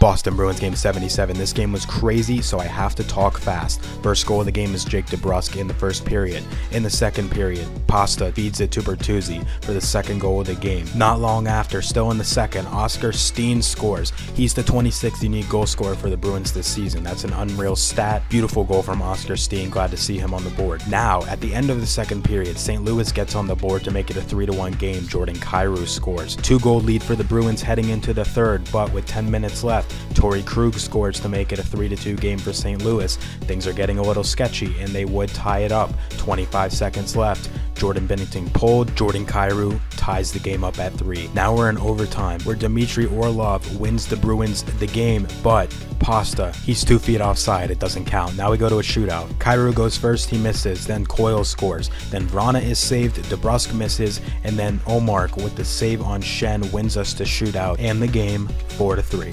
Boston Bruins game 77. This game was crazy, so I have to talk fast. First goal of the game is Jake DeBrusk in the first period. In the second period, Pasta feeds it to Bertuzzi for the second goal of the game. Not long after, still in the second, Oskar Steen scores. He's the 26th unique goal scorer for the Bruins this season. That's an unreal stat. Beautiful goal from Oskar Steen. Glad to see him on the board. Now, at the end of the second period, St. Louis gets on the board to make it a 3-1 game. Jordan Kyrou scores. Two goal lead for the Bruins heading into the third, but with 10 minutes left, Torey Krug scores to make it a 3-2 game for St. Louis. Things are getting a little sketchy, and they would tie it up. 25 seconds left. Jordan Binnington pulled, Jordan Kyrou ties the game up at 3. Now we're in overtime, where Dmitry Orlov wins the Bruins the game, but Pasta, he's two feet offside, it doesn't count. Now we go to a shootout. Kyrou goes first, he misses, then Coyle scores, then Vrana is saved, DeBrusk misses, and then Omar with the save on Schenn wins us the shootout and the game 4 3.